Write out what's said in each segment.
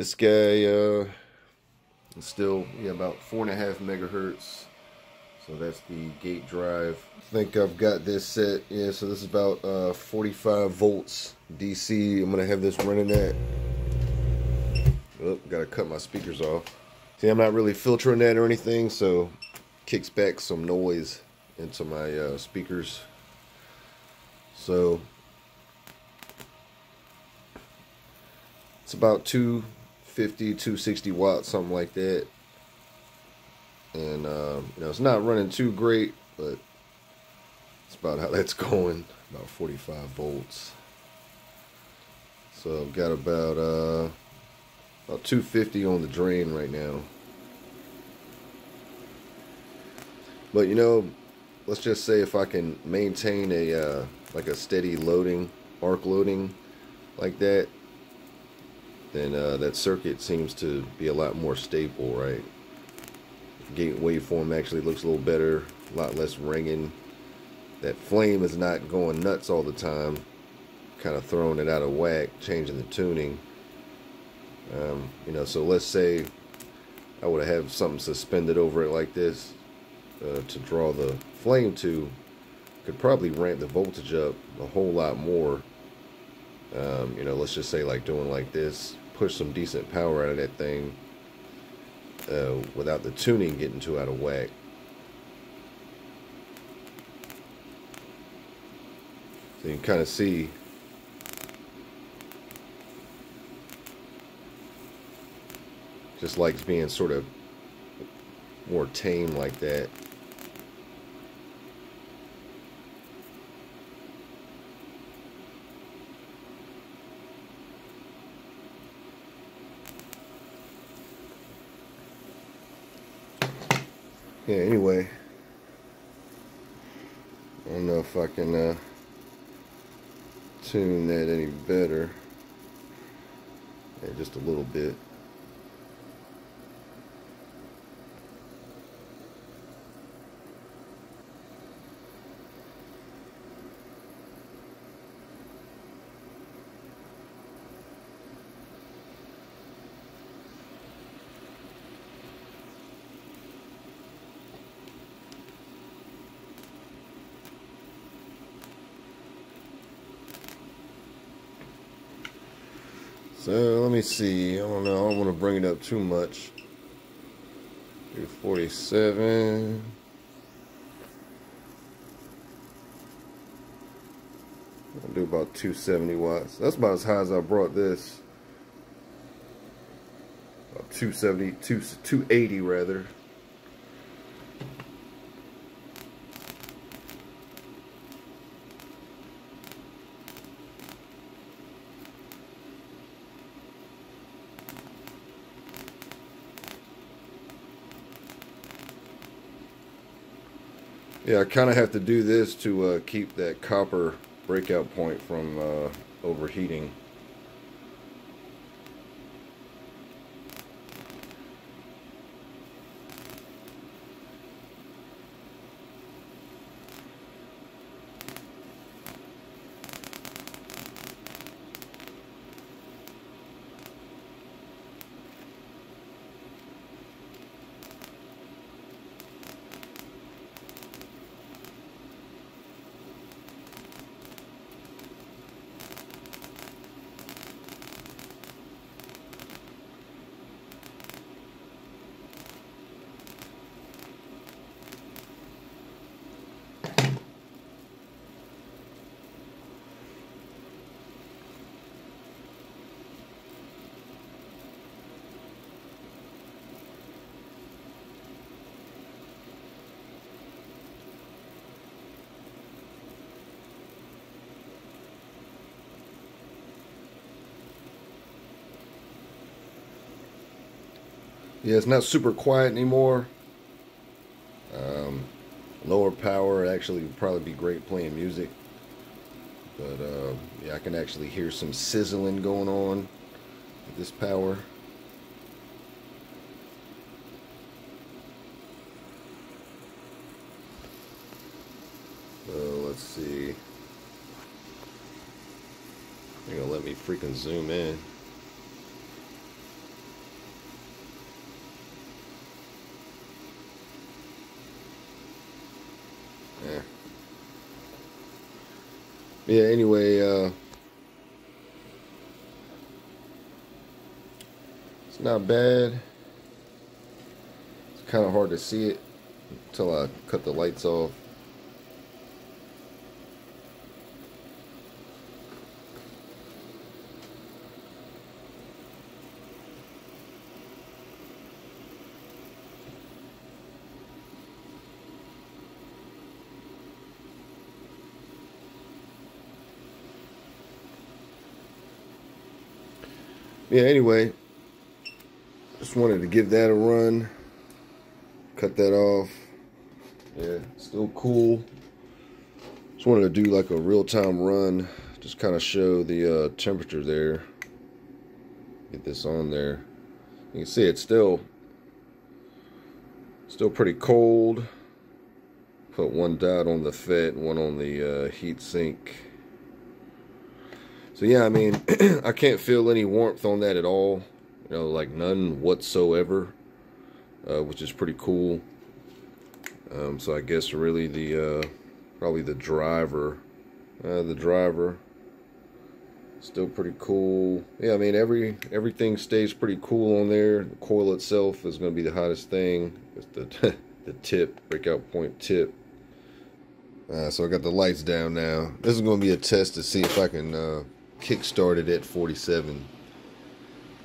This guy uh, is still yeah about four and a half megahertz. So that's the gate drive. I think I've got this set. Yeah, so this is about uh, 45 volts DC. I'm gonna have this running at. Oh, gotta cut my speakers off. See, I'm not really filtering that or anything, so kicks back some noise into my uh, speakers. So it's about 250, 260 watts, something like that. And uh, you know, it's not running too great, but it's about how that's going. About 45 volts. So I've got about uh, about 250 on the drain right now. But you know, let's just say if I can maintain a uh, like a steady loading, arc loading like that, then uh, that circuit seems to be a lot more stable, right? Gate waveform actually looks a little better, a lot less ringing. That flame is not going nuts all the time, kind of throwing it out of whack, changing the tuning. Um, you know, so let's say I would have something suspended over it like this uh, to draw the flame to, could probably ramp the voltage up a whole lot more. Um, you know, let's just say like doing like this, push some decent power out of that thing uh, without the tuning getting too out of whack. So you can kind of see just likes being sort of more tame like that. Yeah, anyway. I don't know if I can uh, tune that any better. Yeah, just a little bit. So let me see. I don't know. I don't want to bring it up too much. Do 47. I'll do about 270 watts. That's about as high as I brought this. About 270, 280 rather. Yeah, I kind of have to do this to uh, keep that copper breakout point from uh, overheating. Yeah, it's not super quiet anymore. Um, lower power actually would probably be great playing music. But uh, yeah, I can actually hear some sizzling going on with this power. So let's see. Gonna let me freaking zoom in. Yeah, anyway, uh, it's not bad. It's kind of hard to see it until I cut the lights off. Yeah, anyway, just wanted to give that a run. Cut that off. Yeah, still cool. Just wanted to do like a real-time run. Just kind of show the uh, temperature there. Get this on there. You can see it's still still pretty cold. Put one dot on the FET, one on the uh, heat sink. So yeah, I mean, I can't feel any warmth on that at all. You know, like none whatsoever, uh, which is pretty cool. Um, so I guess really the uh, probably the driver, uh, the driver, still pretty cool. Yeah, I mean every everything stays pretty cool on there. The coil itself is going to be the hottest thing. It's the the tip breakout point tip. Uh, so I got the lights down now. This is going to be a test to see if I can uh, kick-started at 47.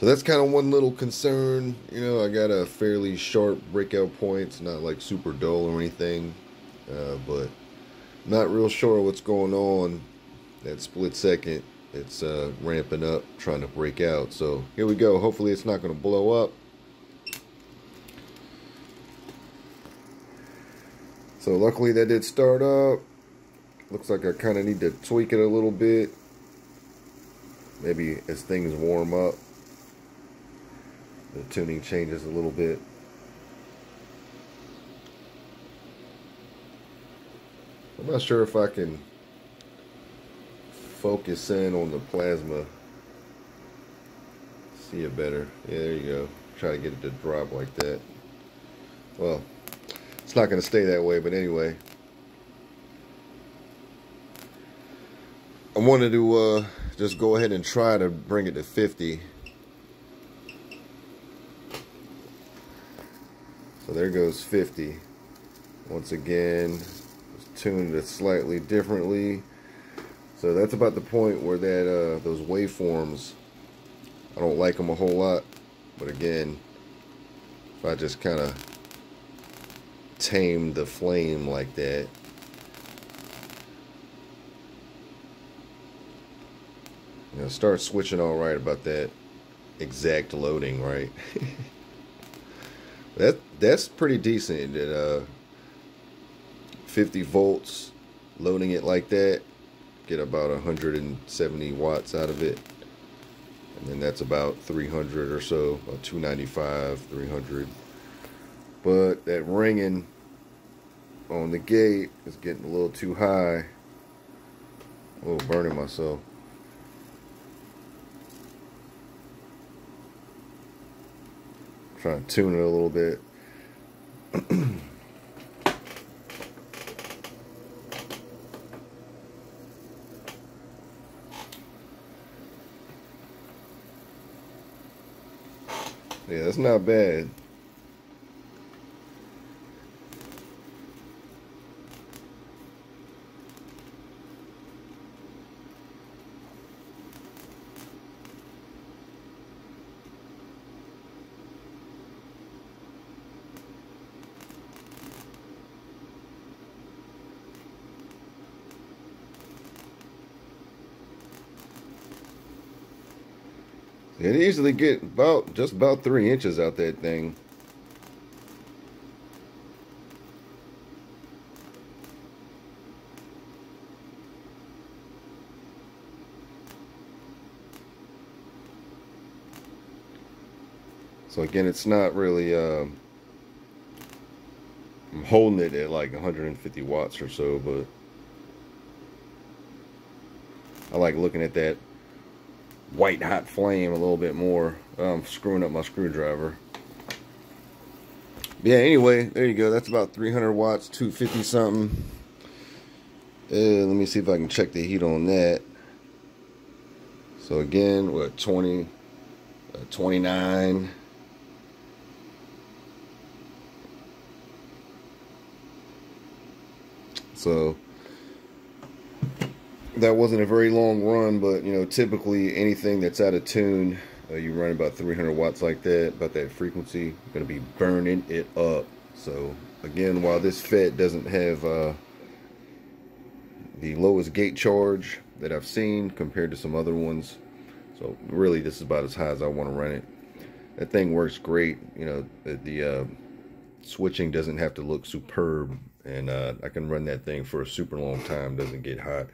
So that's kind of one little concern. You know, I got a fairly sharp breakout point. It's not like super dull or anything. Uh, but not real sure what's going on that split second. It's uh, ramping up, trying to break out. So here we go. Hopefully it's not going to blow up. So luckily that did start up. Looks like I kind of need to tweak it a little bit maybe as things warm up, the tuning changes a little bit. I'm not sure if I can focus in on the plasma. See it better. Yeah, there you go. Try to get it to drop like that. Well, it's not going to stay that way, but anyway. I wanted to uh, just go ahead and try to bring it to 50. So there goes 50. Once again, tuned it slightly differently. So that's about the point where that uh, those waveforms, I don't like them a whole lot. But again, if I just kind of tame the flame like that, You know, start switching all right about that exact loading, right? that that's pretty decent at uh 50 volts loading it like that get about 170 watts out of it. And then that's about 300 or so about 295 300 but that ringing on the gate is getting a little too high. Oh burning myself Trying to tune it a little bit. yeah, that's not bad. It easily get about just about three inches out that thing. So again, it's not really, uh, I'm holding it at like 150 watts or so, but I like looking at that white hot flame a little bit more. I'm screwing up my screwdriver. Yeah, anyway, there you go. That's about 300 watts, 250 something. Uh, let me see if I can check the heat on that. So again, what 20, uh, 29. So that wasn't a very long run, but you know, typically anything that's out of tune, uh, you run about 300 watts like that, about that frequency, going to be burning it up. So again, while this FET doesn't have uh, the lowest gate charge that I've seen compared to some other ones, so really this is about as high as I want to run it. That thing works great. You know, the, the uh, switching doesn't have to look superb and uh, I can run that thing for a super long time doesn't get hot